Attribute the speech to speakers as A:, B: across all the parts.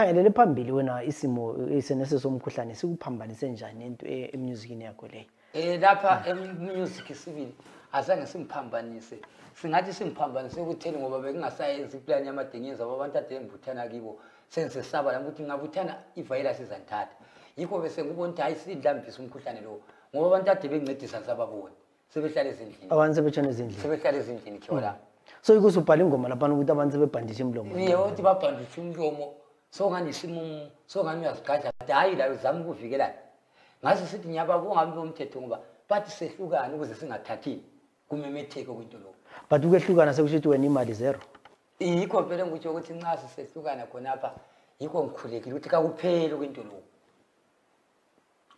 A: Khangelele phambili wena isimo isenese somkhuhlane sikuphambanise njani into e- emuzikini yakho leyo?
B: Eh lapha emusic sibili azange singiphambanise. Singathi singiphambanise ukutheni ngoba bekungasayenzi iplan yamadenyenza ngoba abantu ade ngibuthana kibo sengizesaba lami ukuthi ngingabuthana ivirus izangithatha. Yikho bese ngibona ukuthi hayi sindlambisa umkhuhlane lo ngoba abantu ade bengincedisa ngisababona. sebehlala ezindlini
A: abantu sebetshona ezindlini
B: sebehlala ezindlini khona
A: so ikuthi ubhala ingoma laphana ukuthi abantu sebebhandishe imlomo
B: iye uthi babhandishe umlomo sokungani isimumu sokungani uyazigadla kade hhayi layo zama ukuvikelana ngaso sithi ngiyababongabi bomthetho ngoba bathi sehlukane ukuze singathathi kumemetheke kwinto lokho
A: but ukwehlukana sekusho ukuthi wena imali zero
B: yikho vele ngikutsho ukuthi nxa sisehlukana khonapha yikho ngikhulekile ukuthi kakupheli kwinto lokho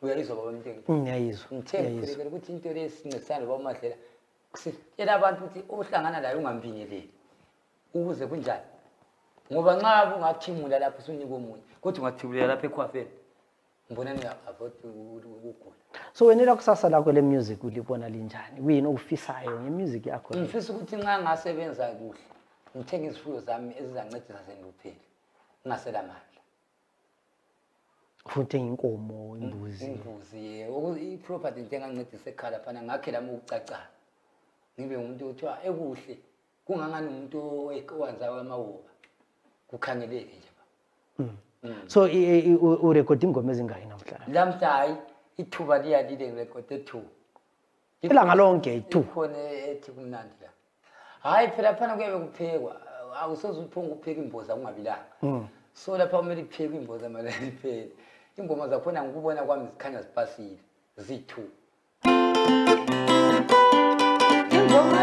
B: uyayizo baba mteki
A: Mm, ngiyayizwa
B: ngithe
A: ngiyayizwa
B: ngikubekela ukuthi into le sincedisane baba umadlela sitshela abantu ukuthi ohlangana layo ungambingeleli ukuze kunjani ngoba nxa ungathimula lapho usunike omunye kodwa ungathimulela lapho ekhwafeni mbonani uyavoti ukugula
A: so wena elakusasa lakho le music ulibona linjani kuyini okufisayo ngemusic yakho le?
B: ngifisa ukuthi nxa ngasebenza kuhle ngithenge izifuyo zami ezizancedisa senduphele ngingaselamandla ufuna
A: uthenga inkomo imbuzi
B: imbuzi yebo i-property into engancedisa ekhala phana ngakhe lami ukucacana ngibe umuntu othiwa ekuhle kungangani umuntu owanzayo amawoba kukhangeleke nje ba
A: mm. mm. so urekhode ingoma ezingaki namhlanje
B: lamhla hayi ithuba liyalile ngirekhode two
A: ilanga lonke yi-two
B: khona ethi kumnandi la hhayi phela phana kuyabe kuphekwa awusoze uphonge ukupheka imboza kungabilanga mm. so lapha kumele iphekwe imboza malani phela ingoma zakhona ngikubona kwami zikhanya zipasile zi-two ingoma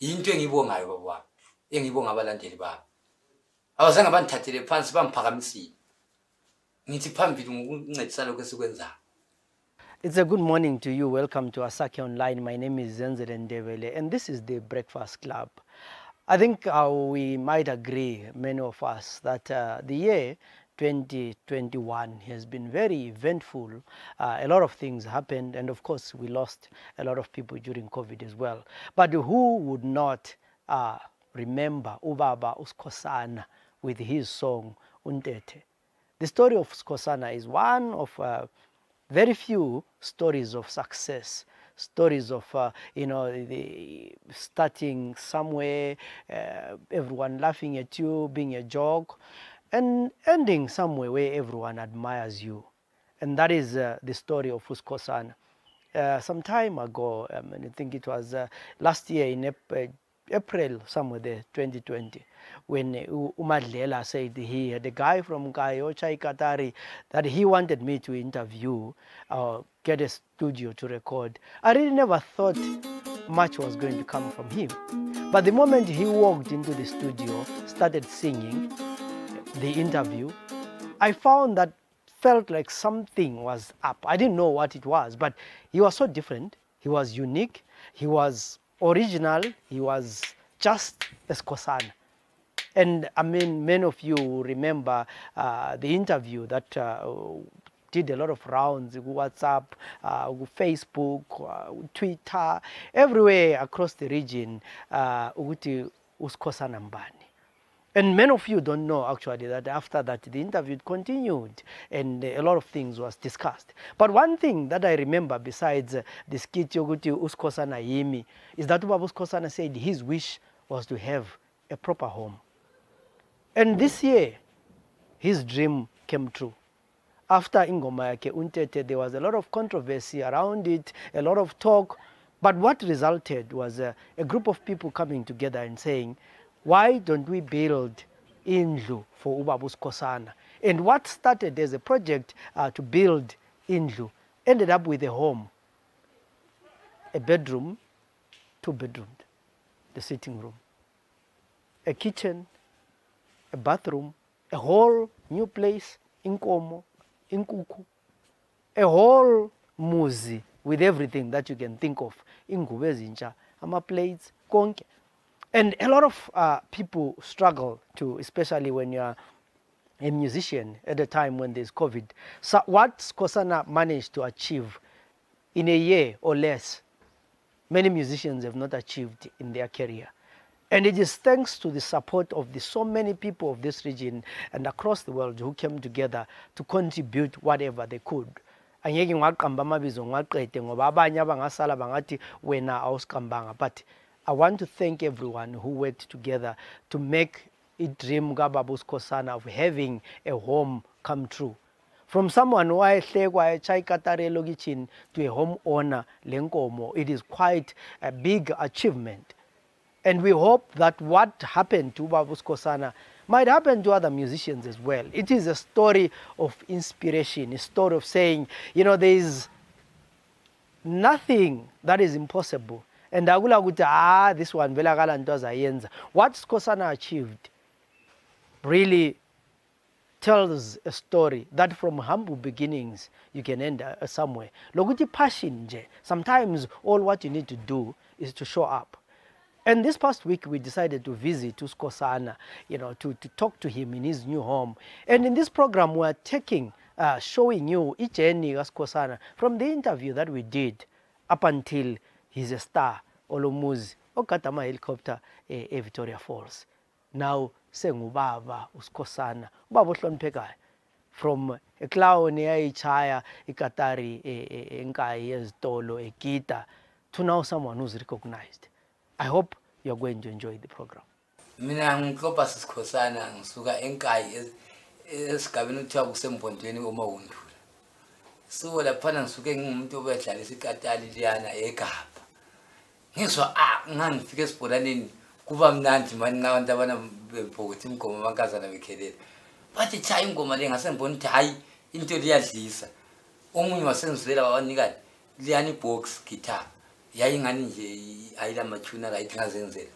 B: yinto engiyibongayo baba wami engiyibonga abalandeli bami abazange bandithathele phansi bamphakamisile ngithi phambili ngokuncedisa lokho esikwenzayo
A: It's a good morning to you. Welcome to Asake Online. My name is Zenzele Ndebele, and this is the Breakfast Club. I think uh, we might agree, many of us, that uh, the year 2021 has been very eventful. Uh, a lot of things happened, and of course, we lost a lot of people during COVID as well. But who would not uh, remember Ubaba Uskosana with his song Undete? The story of Uskosana is one of uh, very few stories of success stories of uh, you know starting somewhere uh, everyone laughing at you being a joke and ending somewhere where everyone admires you. And that is uh, the story of Fuskosan. Uh, some time ago, um, and I think it was uh, last year in April, uh, April, somewhere there, 2020, when Umadlela said he had a guy from Chai Katari that he wanted me to interview or uh, get a studio to record. I really never thought much was going to come from him. But the moment he walked into the studio, started singing, the interview, I found that felt like something was up. I didn't know what it was, but he was so different. He was unique. He was original. He was just Escosan. And I mean, many of you remember uh, the interview that uh, did a lot of rounds, WhatsApp, uh, Facebook, uh, Twitter, everywhere across the region, uh, Uti Uskosana and many of you don't know actually that after that the interview continued and a lot of things was discussed. But one thing that I remember besides uh, the skit Yoguti Uskosana yemi, is that Ubab Uskosana said his wish was to have a proper home. And this year, his dream came true. After Ingomayake Untete, there was a lot of controversy around it, a lot of talk. But what resulted was uh, a group of people coming together and saying, why don't we build Indlu for Ubabus kusana? And what started as a project uh, to build Indlu ended up with a home, a bedroom, two bedrooms, the sitting room, a kitchen, a bathroom, a whole new place in Komo, in Kuku, a whole muzi with everything that you can think of, ingubo ezintsha, ama-plates, konke. And a lot of uh, people struggle to, especially when you're a musician at a time when there's COVID. So what Kosana managed to achieve in a year or less, many musicians have not achieved in their career. And it is thanks to the support of the so many people of this region and across the world who came together to contribute whatever they could. angeke amabizo ngoba abanye abangasala bangathi wena awusiqambanga but I want to thank everyone who worked together to make a dream Gababu's Kosana of having a home come true. From someone who wayehlekwa eChaikatare elokitshini to a homeowner Lengomo, it is quite a big achievement. And we hope that what happened to Babus Kosana might happen to other musicians as well. It is a story of inspiration, a story of saying, you know, there is nothing that is impossible and akula ukuthi ah this one vela akala nto azayenza what Skosana achieved really tells a story that from humble beginnings you can end uh, somewhere lokuthi passion nje sometimes all what you need to do is to show up and this past week, we decided to visit Uskosana, you know, to, to talk to him in his new home. And in this program, we're taking, uh, showing you each journey of Uskosana from the interview that we did up until he's a star olomuzi ogada ama-helicopter eh, evictoria falls now sengubaba usikhosana ubaba ohloniphekayo from eclown eyayichaya ikatari e, e, enkayi yezitolo egida to now someone who's recognized i hope you're going to enjoy the program
B: mina ngiklopa sisikhosana ngisuka enkayi esigabeni okuthiwa kusembondweni omawundula so laphana ngisuke ngingumuntu obedlalisa ikatali liyana egaba ngizwa a ah, ngangifike esibholaneni kuba mnandi mani nxa abantu abana bebhokuthi imgomo amankazana bekhelela bathi cha ingoma le ngase ngibona ukuthi hhayi into liyadlisa omunye wasenzela wawanikani liyani box guitar yayingani nje ayilamathuna kayithi ngazenzela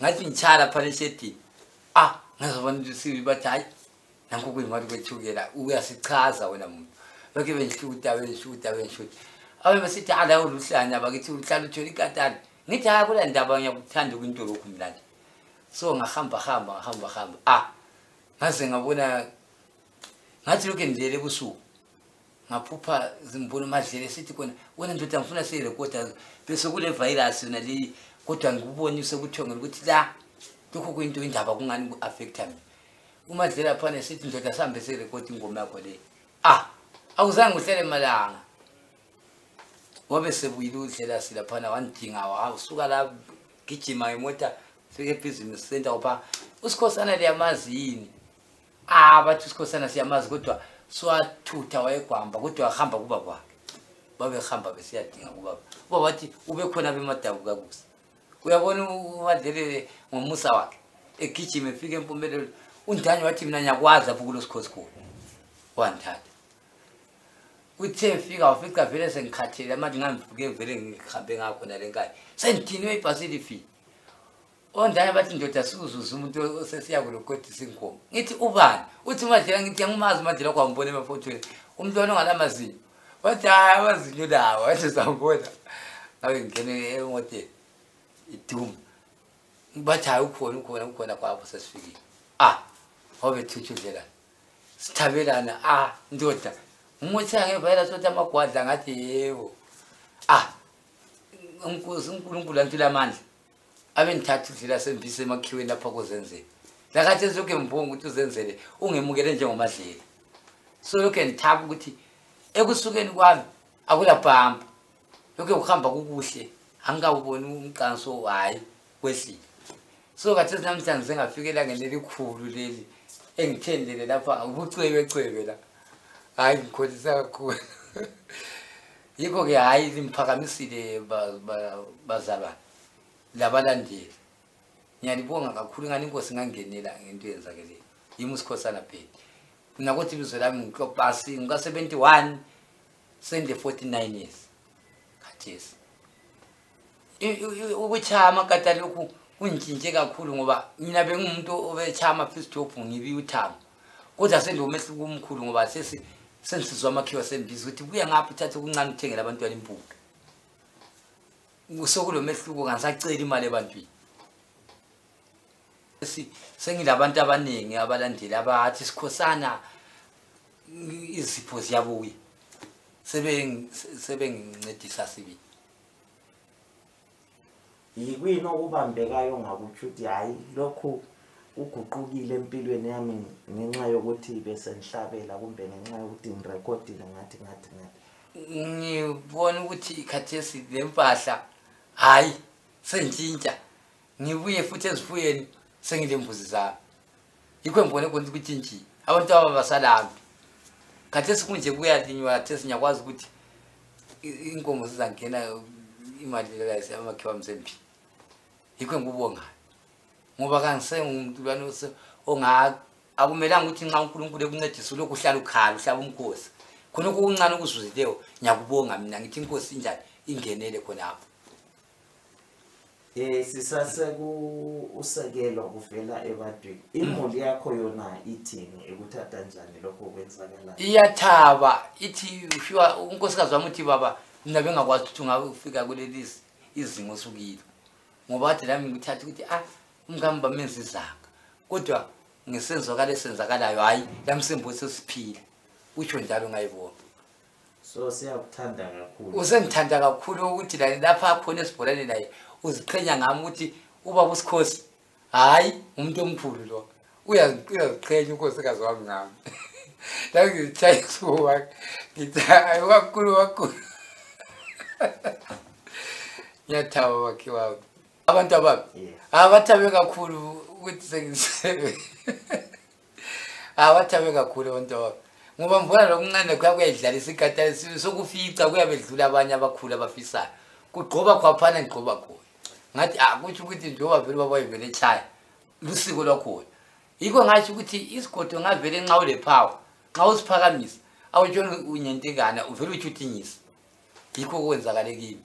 B: ngathi ngitshala phana eshedini ah ngazobona ukuthi sibi bathi hhayi nanku kuyingathi kwethukela uyasichaza wena muntu lokhe benhluta benhluta benhluta abe besithi ala uluhlanya bakithi uhlala uthola ikatani ngithi haya kula ndaba ngiyakuthanda ukwinto lokhu mlandi so ngahamba hamba ngahamba hamba ah ngaze ngabona ngathi lokhe ndilele ebusuku maphupha zimbona umadlele sithi kona wena ndoda ngifuna siyirekota bese kule virus yona leyi kodwa ngikubonise ukuthi ngel ukuthi la lokho kuyinto indaba kungani ku-affecta mina umadlela phana sithi ndoda sihambe siyirekota ingoma yakho leyi ah awuzange uhlele malanga wabe sebuyile udlela sila phana wandinga wasuka la gijima ngemota fike ebhizinisi center wapha usikhosana liyamazi yini ah bathi sikhosana siyamazi kodwa siwathutha wayekuhamba kodwa wahamba kubaba wakhe babehamba besiyadinga kubaba ubaba wathi ube khona bemadabu kakusa uyabona uwadlelele ngomusa wakhe egijima efika empumelelo undani wathi mina ngiyakwazi apho kulo sikhosi kuwo wandithatha kuthe fika wafica vele sengikhathele manje ngangivuke vele ngihambe ngakho nale nkayi sendidiniwe ibhasi lifile ondaya bathi ndoda sikuzuza umuntu osesiya kulokotisa inkomo ngithi ubani uthi umadlela ngithi angimazi umadlela kwangibona emafotweni umntwana ongalamazinyo wathi hayi amazinyo lawa wathi sambona ngabe ngingene emoteni iduma bathi hayi ukhona ukhona ukhona kwapho sesifikile ah wabethutshuzela sithabelana ah ndoda umuthi angevayela sothi amagwadla ngathi yebo ah unkulunkulu antula amandla ave ngithatha udlila sembise emakhiweni lapha kozenzela lakathi ezilokhu embonga ukuthi uzenzele ungemukele njengomadlela so lokhu endithaba ukuthi ekusukeni kwami akulabhampa lokhu kuhamba kukuhle angikawuboni umqanso hhayi kwehlile so kathi ezinamhlanje sengafika elangeni elikhulu leli engithendele lapha ubucwebecwebe la hhayi ngikholisa kakhulu yikho ke hhayi limphakamisile bazalwane labalandeli ngiyalibonga kakhulu ingani inkosi ingangenela ngento yenzakeleyo yimi usikhosana bhedi nakuthi ibizo lami ngiklopasi ngika-71 sendle 49 years khathesi ukuchama kata lokhu kungitshintshe kakhulu ngoba mina bengumuntu obechama first of ngibi uthamo kodwa sendo umehluko omkhulu ngoba sesi sensizwa amakhiwa sembiza ukuthi buya ngapha uthathe okuncane uthengela abantwana impuku sokulo mehluko ngisacela imali ebantwini sengilabantu abaningi abalandeli abathi sikhosana izipho ziyabuya sebengincedisa sibili
C: yikwini okubambekayo ngakutsho ukuthi hhayi lokhu kuguqukile empilweni yami ngenxa yokuthi besenhlabela kumbe ngenxa yokuthi ngirekhodile ngathi ngathi ngathi
B: ngibona ukuthi ikhathesi le mpahla hhayi sentshintsha ngibuye futhi ezifuyeni sengilembuzi zami ikwe mbone kunzi kuti nchi abantu ava vasadambi katesi kunje kuya tinywa tesi nyakwazi kuti i- inkomo zizangena imali lelaisi amakhiwa msembi ikwe ngubonga ngoba kangisengumntu lwanose onga akumelanga ukuthi nxa unkulunkulu ekuncedisa ulokhu uhlala ukhala uhlaba umkhosi khonokho okuncane okuzuzileyo ngiyakubonga mina ngithi inkosi injani ingenele khonapho
C: Eh sisase ku usekelo kuvela ebantwini. Imuli yakho yona ithini ekuthatha njani lokho kwenzakala?
B: Iyathaba ithi ushiwa unkosikazi wami uthi baba mina bengakwazi ukuthi ungafika kuleli izingo sukile. Ngoba athi nami ngithatha ukuthi ah umkami bamenza izanga. Kodwa ngesenzakala esenzakalayo hayi lamsembuso siphile. Utsho njalo ngayibona.
C: so siyakuthanda kakhulu
B: usengithanda kakhulu ukuthi laye lapha akhona esibholane naye uziqhenya ngami ukuthi uba kusikhosi hhayi umuntu omkhulu lo uyaziqhenya unkosikazi wami ngami lake ngizitshaya isuku wake ngithi hayi wakhulu wakhulu ngiyathaba wakhe wami abantu ababi abathabe kakhulu ukuthi sengisebenzi awathabe kakhulu ontoba ngoba ngibona lo mncane kuya kuyayidlalisa ikatari sokufica kuya bedlula abanye abakhulu abafisayo kugqoba khwaphana ngigqoba khona ngathi akutsho ah, ukuthi njengoba vele babayivele etshaya lusiko lwakhona yikho ngasho ukuthi isigodo ngavele nxa ulephawu nxa usiphakamisa awutshona unyentekana uvele utshuthinyisa yikho okwenzakale kimi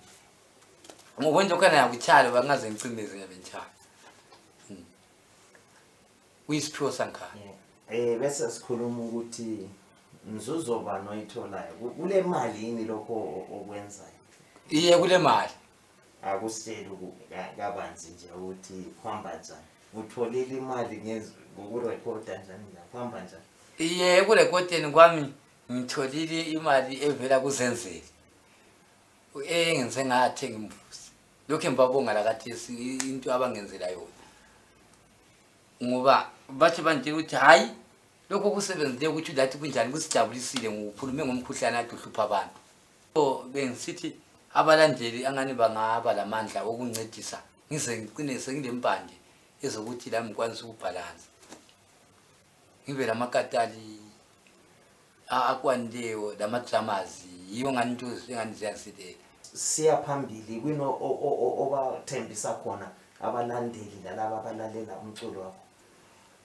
B: ngokwenzokana yakutshaya loba ngaze ngicimezeke bentshaya uyisiphiwo sangani
C: um bese sikhuluma ukuthi nzuzo bani oyitholayo kule mali yini lokho okwenzayo
B: iye kule mali
C: akusitsheli kabanzi nje ukuthi kuhamba njani utholile imali ngokurekhoda njani njani kuhamba njani
B: iye ekurekhodeni kwami ngitholile imali evela kuzenzeli engenze ngathenga imbuzi lokhu embabonga lakathesi into abangenzela yona ngoba bathi bantshela ukuthi hhayi lokho kusebenza nje ukuthi lathi kunjani kusijabulisile ngokukhulume ngomkhuhlane ade uhlupha abantu so bengisithi abalandeli angani bangaba lamandla okuncedisa ngize ngicine sengilempande ezokuthi lami ngikwanisa ukubhalansa ngibe lamakatali akwandileyo lamadramazi yiyo ngani into engani ziyangisidela
C: siya phambili kwini obathembisa khona abalandeli lalaba abalalela umculo wakho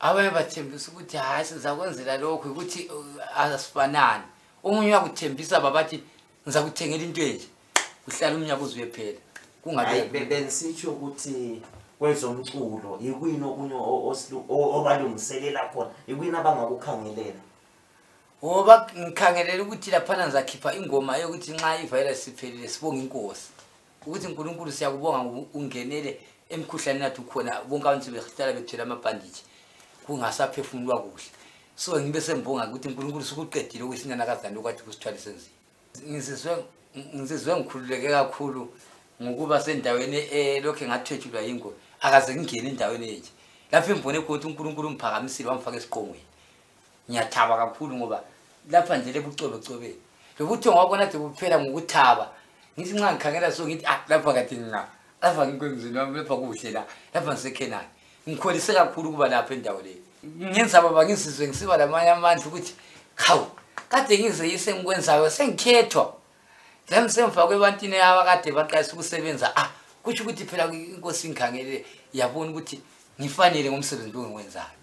B: abanye bathembisa ukuthi hhayi sizakwenzela lokhu ukuthi uh, asifanani omunye uyakuthembisa babathi ngizakuthengela into enje uhlala umnyaka uze uyephela
C: kungabengisitsho ukuthi kwezomculo yikwini okunye obalungiselela khona yikwini abangakukhangelela
B: ngoba ngikhangelela ukuthi laphana ngizakhipha ingoma yokuthi nxa ivirus iphelile sibonge inkosi ukuthi unkulunkulu siyakubonga ngoku- ungenele emkhuhlaneni athi ukhona bonke abantu sebehlala bethwele amabhanditshi kungasaphefumulwa kuhle so ngibe sembonga ukuthi unkulunkulu sukuqedile okuyisinanakazana lokwathi kusithwale senzima ngizizwe ngizizwe ngikhululeke kakhulu ngokuba sendaweni elokhe ngathwetshulwa yingozi akaze ngingene endaweni enje lapho engibone khona ukuthi unkulunkulu umphakamisile wamfaka esiqongweni ngiyathaba kakhulu ngoba lapha nje lebucobecobeni lokuthi ngawabona de kuphela ngokuthaba ngithi nxa ngikhangela so ngithi ah lapha kade nginga lapha ngikwemzini wami lapha kuhle la lapha ngisekhenani ngikholise kakhulu ukuba lapha endawo leyo ngenza baba ngizizwe ngisiba lamanye amandla ukuthi hawu kade ngize yise ngikwenzayo sengikhethwa lami semva kwebantini abakade baqalisa ukusebenza ah kusho ukuthi phela inkosi ingikhangelele yabona ukuthi ngifanele ngomsebenzi lo ngiwenzayo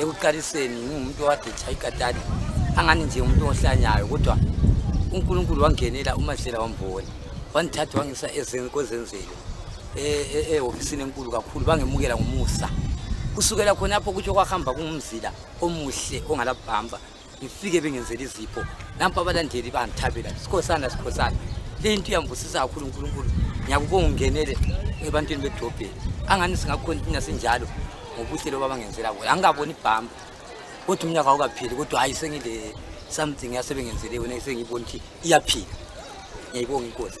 D: ekuqaliseni ngingumntu owabhetsha ikatani angani nje umuntu ohlanyayo kodwa unkulunkulu wangenela umahlela wambona wandithatha wangisa kozenzelo ehofisini e, e, enkulu kakhulu bangemukela ngomusa kusukela khonapho kutsho kwahamba kungumzila omuhle ongalabhamba ngifike bengenzela izipho nampa abalandeli bangithabela sikhosana sikhosana le nto iyambusisa kakhulu unkulunkulu ngiyakubonga ungenele ebantwini bedobheni angani singakhona into nasinjalo ngobuhle loba bangenzela bona angikaboni ibhamba kodwa umnyaka awukaphili kodwa hhayi sengile something yasebengenzele yona sengiyibona ukuthi iyaphila ngiyayibonga inkosi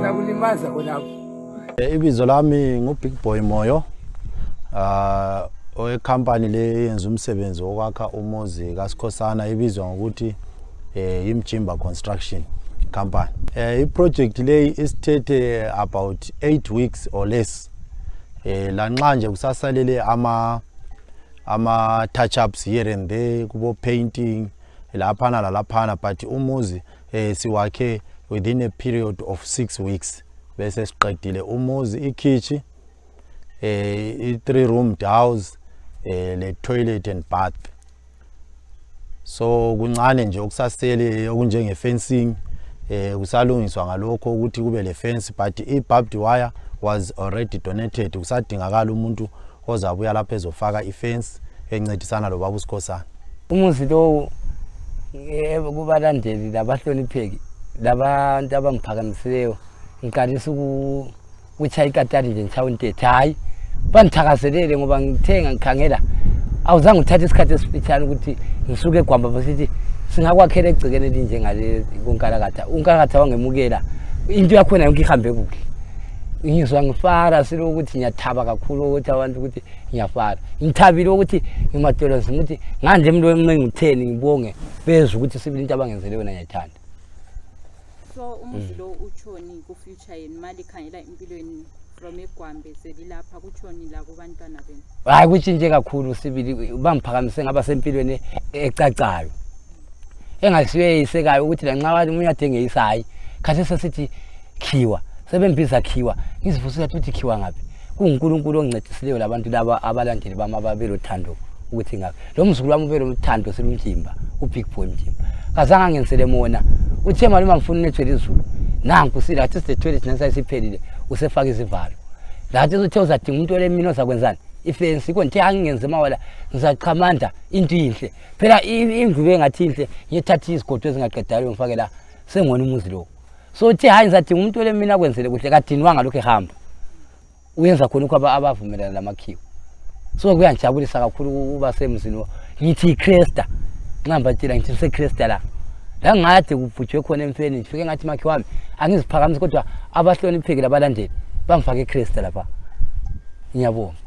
B: uyakulimaza olapho
E: eh, ibizo lami ngubig boy moyo uh, owecompany le yenza umsebenzi wokwakha umuzi kasikhosana ibizwa ngokuthi eh, yimjimba construction company eh, iproject leyi isithethe about eight weeks or less eh, lanxa nje kusasalele ama ama-touch ups here and there kubo-painting laphana lalaphana but umuzi eh, siwakhe within a period of six weeks bese siqedile umuzi ikhitshi eh, i-three room house eh, le toilet and bath so kuncane nje okusasele okunjenge-fencing eh kusalungiswa ngalokho ukuthi kube le fence but i-barbed wire was already donated kusadingakala umuntu ozabuya lapho ezofaka ifensi encedisana lobaba usikhosana
B: umuzi lowu eh, kubalandeli labahlonipheki labantu abangiphakamisileyo ngiqalisa ukutshaya ikatari nje ngitshaya untethe hhayi bandithakazelele ngoba ngithenga ngikhangela awuzange uthathe isikhathi esifitshane ukuthi ngisuke egwamba basithi singakwakhela egcekeni elinjengaleli konkalakatha unkalakatha wangemukela into yakhona yonke ihambe kuhle ngizwa ngifara silo ukuthi ngiyathaba kakhulu ukuthi abantu ukuthi ngiyafara ngithabile ukuthi ngimadolonsi ukuthi nganje umuntu wemningi utheni ngibonge bezwa ukuthi sibili into abangenzele yona ngiyayithanda
F: so umuzi lo utshoni ku-future yenu mali ikhangela empilweni from egwambe selilapha kutshoni la kubantwana benu
B: hhayi kutshintshe kakhulu sibili bamphakamise ngaba sempilweni ecacayo engasiyo eyisekayo ukuthi lanxa wathi umunye athenge isayi khathi sesithi khiwa sebembiza khiwa ngizivusisa ukuthi khiwa ngaphi kungunkulunkulu ongincedisileyo labantu laba abalandeli bami ababelothando ukuthi ngaphi lo mzukulu wami ubelothando silumthimba ubig boy mthimba kazange angenzele mona uthe malume angifuna unethwele izulu nanku silathi sithe toilet nansa isiphelile usefaka izivalo lathi uthe uzadinga umuntu olemini ozakwenzani ifensi ikho ndithe angingenze mawala ngizaqhamanda into inhle phela indlu bengathi inhle ngithathe izigodo ezingaqedalo ngifake la sengona umuzi lowo so uthe hhayi ngisadinga umuntu ole mina akwenzele kuhle kadinwanga lokhu ehamba uyenza khona ukho abavumelana la makhiwo so kuyangijabulisa kakhulu ukuba semzini wo ngithi yikresta nxambatshela ngithi ngisekresta la la ngade kubhujwe khona emfeni ngifike ngathi makhi wami angiziphakamisi kodwa abahloniphekile abalandeli bangifake ekresta lapha ngiyabonga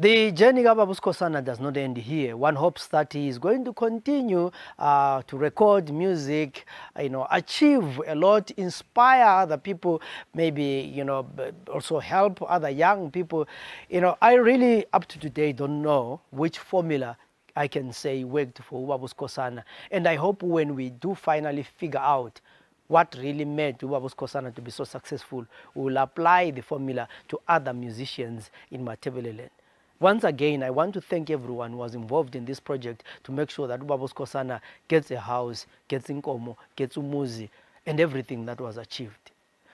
A: the journey kababa usikhosana does not end here. One hopes that he is going to continue uh, to record music, uh, you know, achieve a lot, inspire other people, maybe, you know, also help other young people. You know, I really up to today don't know which formula I can say worked for Ubabus Kosana. And I hope when we do finally figure out what really made Ubabus Kosana to be so successful, we will apply the formula to other musicians in Matebeleland. Once again, I want to thank everyone who was involved in this project to make sure that Ubabos Kosana gets a house, gets Inkomo, gets Umuzi, and everything that was achieved.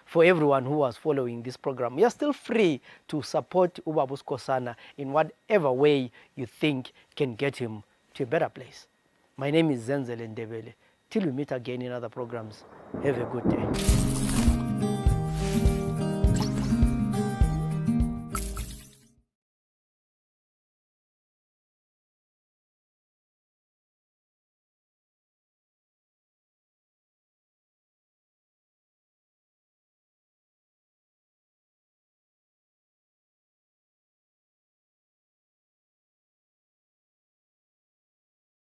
A: For everyone who was following this program, you're still free to support Ubabos Kosana in whatever way you think can get him to a better place. My name is Zenzel Ndebele. Till we meet again in other programs, have a good day.